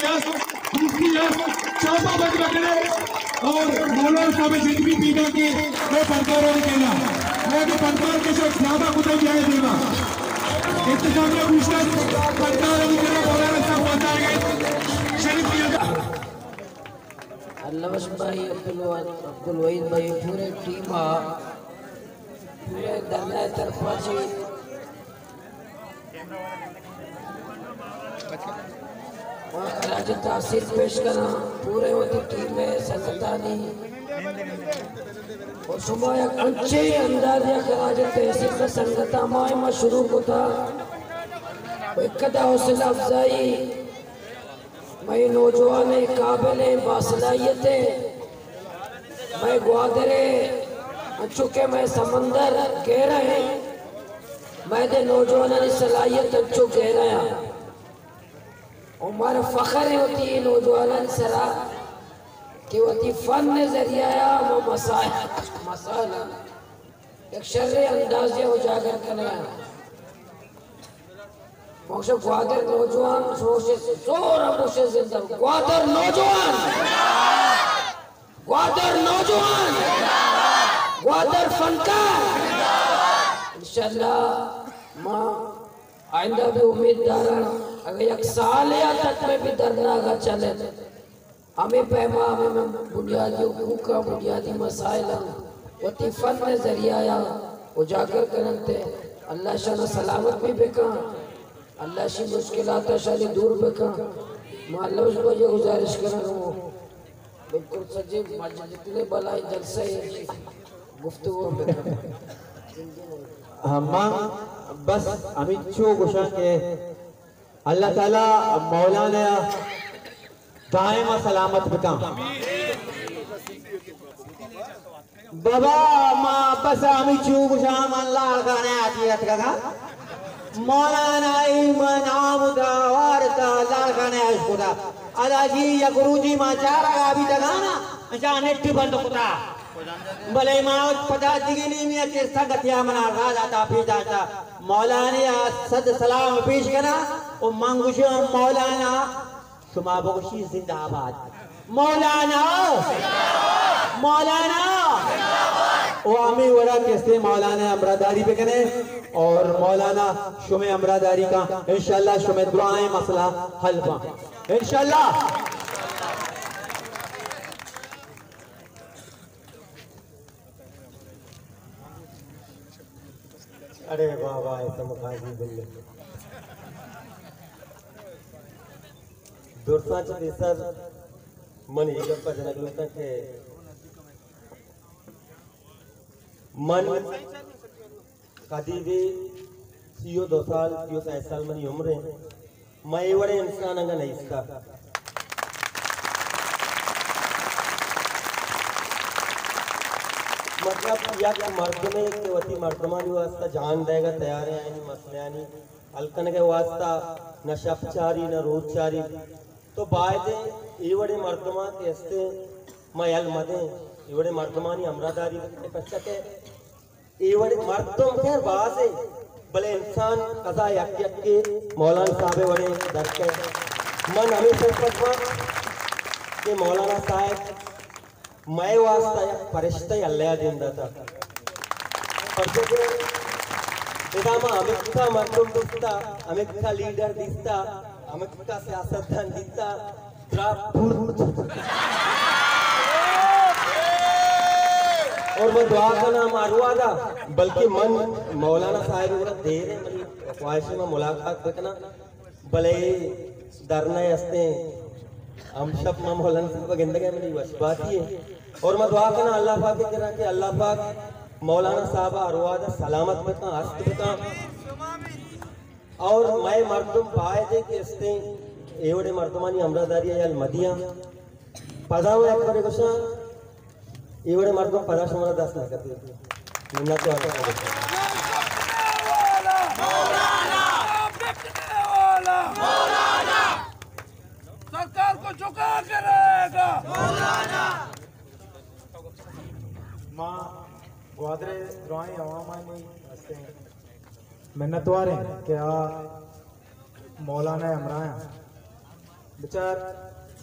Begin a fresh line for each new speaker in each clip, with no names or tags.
Yes दूसरी yes चौथा बज बकरे और मौलाना साहब ज़िंदगी पीना के मैं पंकारों ने कहना मैं भी पंकार के साथ ज़्यादा कुछ जाए देगा इंतजामिया पूछना पंकारों ने मौलाना साहब बताएँगे शरीफ लिया
भाई अब्दुल वहीद भाई पूरे टीम पूरे धरना तरफा से वहाँ तासीर पेश करा पूरे टीम में और सुबह एक अच्छे अंदाज या तहसील में संगता शुरू को था। कदा हौसला अफजाई। मैं नौजवान काबिल बासलाहियत मैं ग्वादरे चुके मैं समंदर कह रहे मैं दे नौजवान सलाहियत अच्छो कह रहा उमर फखर होती नौजवान सरा कि होती फन ज़रिया वो मसाला मसाला। एक शर्र अंदाज उजागर कर रहा है मोशे ग्वादर नौजवान मोशे ज़ोर मोशे ज़िंदा ग्वादर नौजवान! ग्वादर नौजवान! ग्वादर फनकार! इंशाल्लाह, माँ, आइंदा भी उम्मीददार अगर एक साल या तक में भी दर्दनाक चले, हमें पैमा हमें बुनियादी हकूक का बुनियादी मसाइल, वती फन ज़रिया या उजागर करते अल्लाह शाह सलामत भी बेका, अल्लाह से मुश्किलात शाली दूर बेका। मैं अल्लाह उसको ये गुजारिश कर रहा हूँ बिल्कुल सजीव जितने बलाई जलसे, गुफ्तगू बेका।
हम्मा बस अमित चो गुशा के अल्लाह ताला मौलाना दायमा सलामत बिका बाबा, माँ बस अमित चो गुशा अल्लाह आती है का। मौलाना ईमान आमुदा वारता लाल गाने आशुदा अलाजी या गुरुजी, मा चारा गावी दगाना अच्छा नेट बंद कुता भले माँ पता दिगिनी में के संगतिया मना राजा ता पीता था मौलाना सद सलाम पेश करा और मांगुशो मौलाना शुमा बगुशी जिंदाबाद। मौलाना मौलाना वो आमी वरा कैसे मौलाना अमरादारी पे करें और मौलाना शुमे अमरादारी का, इंशाल्लाह शुमे दुआएँ मसला हल पा इंशाल्लाह। अरे वाह वाह तुम खाजी बिल्ले दूरसांच देसार मन हिगप्पा के मन कदी भी सीओ दो साल तो सीओ सात साल मन उम्र है। मैं बड़े इंसान अंग नहीं इसका। मतलब या मर्द में के वती मर्दमानी वास्ता जान देगा, तैयार है, यानी मसले यानी हल्कन के वास्ता न शपचारी, न रोजचारी। तो बायदे बड़े मर्दमा कैसे मैं यल मदे इवड़े मर्दमानी अमरादारी पश्चाते इवड़े मर्दम खैर बासे भले इंसान कसा यक यक के मौलाना साहब वड़े दरके मन हमेशा के मौलाना साहब मैं वास्ता कितना मर्दम दिसता हमें कितना लीडर हमें कितना सियासतदान दिसता और मैं दुआ का नाम था बल्कि मन मौलाना साहब दे रहे ख्वाहिश में मुलाकात देखना भले डरना हम सब माँ मौलाना साहब गिंदगी मेरी बस, बात ही है। और मैं दुआ करना अल्लाह पाक के करा कि अल्लाह पाक मौलाना साहब अरुआ दा सलामत में का हस्त में का और मैं मर्दम पाए थे कि इसने एवढे मर्दमानी अमरादारी याल मदिया। पदाव एकबारे कशा एवढे मर्दम पदाश मला दास नाही करते निन्ना तो आता
सरकार को झुका के रहेगा
माँ ग्वादरे द्रोही हवामानी हस्ते मिन्नतवारे कि आ मौलाना इमरान बिचार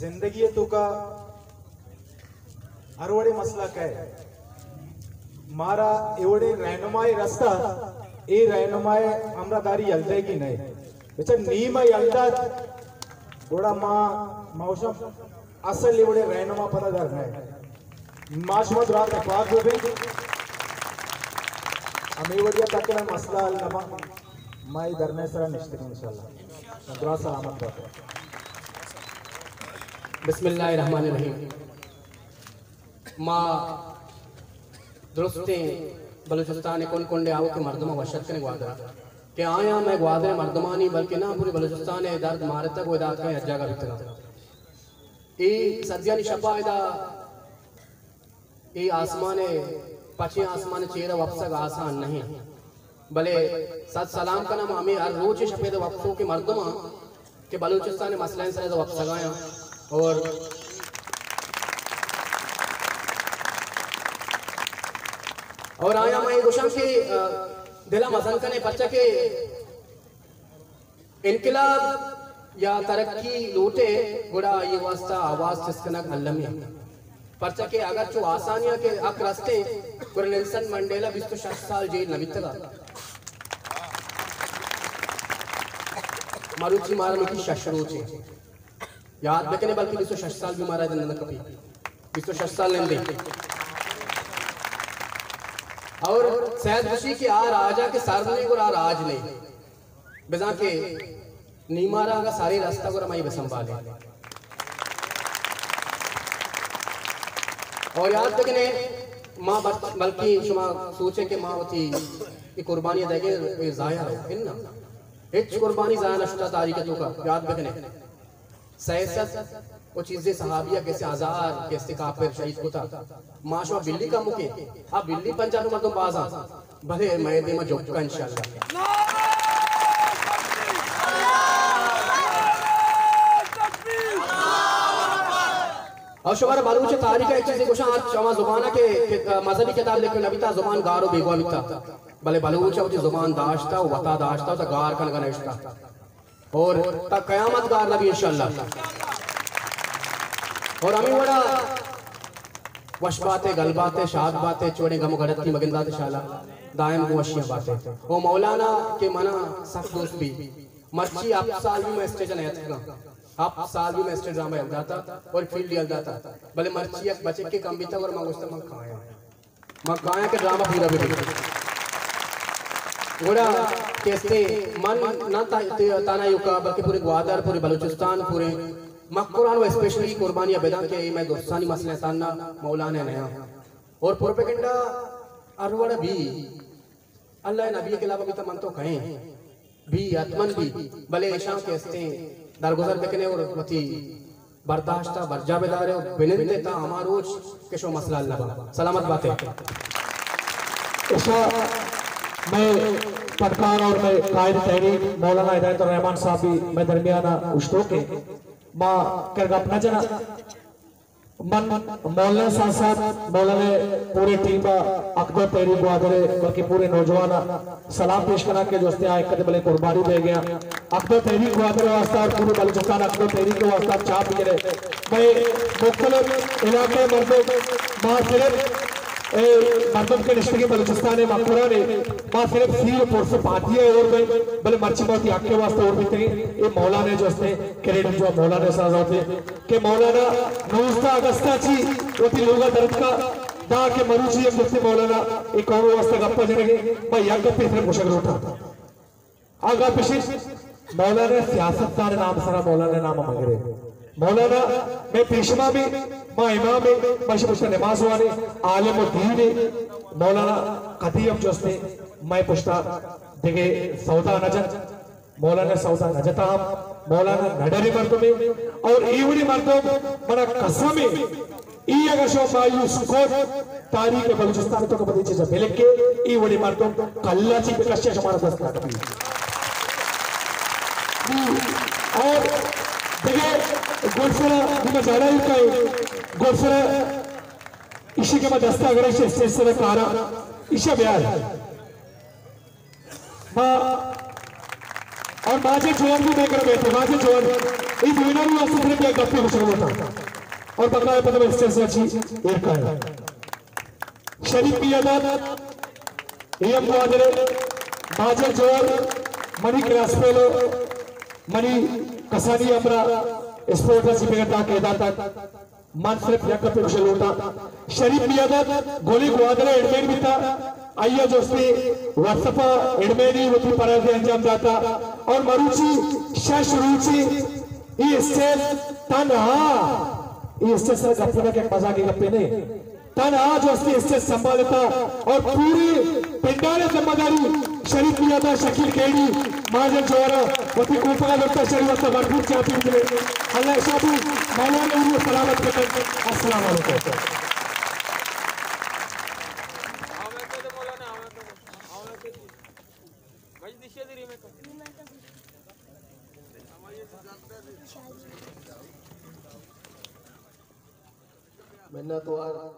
ज़िंदगी तो का अरवडे मसला काय मारा एवढे रहनुमाई रस्ता ए रहनुमाई हमरा दारी यलते की नाही बेचार नीमा यलतात गोडा मा मौसम असल एवढे रहनुमा पदादार नाही माशमत रात एवढ्या ताकला मसला नमा माई धर्मेश्वरा निश्चित इंशाल्लाह। दुआ सलामत
दुरुस्ते, बलूचिस्तान कौन कोंडे आओ के मर्दमा वशत कने ग्वादरा के आया मैं ग्वादरे मर्दमा नहीं, बल्कि ना पूरे बलूचिस्तान है दर्द मारे तक वो दाद का हज्जा का भीतरा ई सद्यानी शपा इदा आसमाने पचे आसमान चेहरा वफसक आसान नहीं। भले सत सलाम का नाम हमें हर रोज शपे वक्फों के मर्दमा, के बलूचिस्तान से वक्त सगाया और और आया मैं गुशम के दिला मसन कने बच्चा के इनकलाब या तरक्की लूटे गुड़ा ये वास्ता आवाज़ जिसकनक अल्लमी पर्चा के अगर जो आसानियाँ के अक रास्ते, गुरु नेल्सन मंडेला बिस्तो शख्स साल जेल नबितगा मारुचि मारा मिकी शशरोचे याद बेकने बल्कि बिस्तो शख्स साल भी मारा दिन कभी। बिस्तो शख्स साल लेंदे और सैद खुशी के आ राजा के सार्वजनिक और आ राज ने। बिजा के नीमारा का सारे रास्ता को रमाई बसंभाले और याद तक ने माँ बल- बल्कि शुमा सोचे कि माँ होती ये कुर्बानी देगे जाया हो इन्ना हिच कुर्बानी जाया नष्टा तारीख तो का याद बकने सैसत वो चीज़ें सहाबिया कैसे आजार कैसे काफिर, शहीद होता माशवा बिल्ली का मुके अब बिल्ली पंचानु मर्दों बाजा। भले मैं दे में जोका इंशाल्लाह। चीज़ कुछ आज चमा जुबाना के, के- मजहबी किताब लेकिन नबीता ज़ुबान गारो बेगवा बिता भले बलूच होती ज़ुबान दाश्ता वता दाश्ता तो गार कन गनश्ता और ता कयामत गार नबी इंशाल्लाह। और हमें बड़ा वश बातें, गल बातें, शाद बातें चोड़े गम गड़त की मगिंदा शाला। दायम वशिया बातें। वो मौलाना के मना सख्त दोस्त। भी मर्ची आप साल मैं स्टेज नहीं था आप साल भी मैं स्टेज ड्रामा हल जाता और फ़ील्ड हल जाता। भले मर्ची एक बचे के कम भी था और मैं उससे मैं खाया मैं खाया के ड्रामा पूरा भी गोड़ा कैसे? मन ना ता, ते- ताना युका बल्कि पूरे ग्वादर पूरे बलूचिस्तान पूरे मक्कुरान व स्पेशली कुर्बानी अबेदा के मैं दोस्तानी मसले ताना मौलाना नया। और प्रोपेगेंडा अरवड़ भी अल्लाह नबी के अलावा भी तो मन तो कहें। भी अतमन भी भले ऐशा कैसे दरगुजर देखने और मती बर्दाश्त बर्जा बरजाबेदार है बिनिंदे ता हमारोज के शो मसला अल्लाह सलामत बातें।
मैं पटकार और मैं कायद तहरीक, मौलाना हिदायत रहमान साहब भी मैं दरमियाना उश्तो के माँ कर अपना जना। मन मौलाना साहब साहब मौलाना पूरे टीम अकबर तहरीक ग्वादरे बल्कि पूरे नौजवान सलाम पेश करा के जो आए कदे भले कुर्बानी दे गया। अकबर तहरीक ग्वादरे वास्ता और पूरे बलूचिस्तान अकबर तहरीक के वास्ता चाह पी रहे मैं मुख्तलिफ़ इलाके मर्दों माँ सिर्फ़ ए, मर्दम के रिश्ते के बलूचिस्तान मकुरा ने माँ सिर्फ़ सील पोर से पाती है और मैं बले मर्ची बहुत आके वास्ते और भी थे ये मौलाना जो उसने क्रेडिट जो मौलाना साज होते कि मौलाना नौस्ता अगस्ता ची होती लोगा दर्द का, दा के मरुची हम जैसे मौलाना, एक कौन वास्ते गप्पा जनेगे। मैं या गप्पे फिर मुशक उठा आगा पिछे मौलाना सियासतदार नाम सारा मौलाना नाम मगरे मौलाना, मैं पेशवा में, माँ इमाम में मश पुछता नमाज़ वाले आलम और दीन है मौलाना कदीम जो उसने, मैं पुछता देखे सौदा नज़र। ಮೌಲಾನ ಸೌದಾನ ರಜತಾಂ ಮೌಲಾನ ನಡರಿ ಬರ್ತವೆ ಅವ್ರ ಈವಡಿ ಮಾಡ್ತಾವ ಮನ ಕಸಮಿ ಈ ಅಗಶೋಮಾಯು ಸುಕೋಟ್ ತಾರೀಖ ಬಲೂಚಿಸ್ತಾನ ತಕ ಬದಿಚೆ ಬೆಳಕ್ಕೆ ಈ ಒಡಿ ಮಾಡ್ತಾವ ಕಲ್ಲಾಚಿ ಕಶ್ಯ ಶಮಾರ ದಸ್ತಾಟ और देखिए गोडसरा तुम्हें जाना ही का गोडसरा इसी के बाद दस्ता अगर इसे स्टेज से कारा इसे ब्याह माँ और माझे जवान भी मैं कर बैठे माझे जवान ಈ ವಿನರು ಅಸತ್ರಿಗೆ ಗಪ್ಪಿ ಹುಷಾರು और बकाया पदम स्टेज से अच्छी एक का है शरीफ की अदात एम मुआदरे माजर जोर मनी क्रासपेलो मनी कसानी अमरा स्पोर्ट सिपेगता केदाता मन सिर्फ यक पे कुशल होता शरीफ की अदात गोली गुआदरे एडमेन बिता आइया जोस्ती व्हाट्सएप एडमेनी वती पराधे अंजाम जाता। और मरुचि शश रुचि स्टेज तनहा। स्टेज सर गप्पे के मज़ा के गप्पे नहीं तन आज उसने स्टेज संभालता। और पूरी पिंडाने ज़िम्मेदारी शरीफ किया था शकील केड़ी महाजन जोरा वती कोपा लगता शरीफ वस्ता भरपूर चाहती मिले अल्लाह शाबू मौलाना सलामत कर अस्सलाम वालेकुम।
मैंने तो यार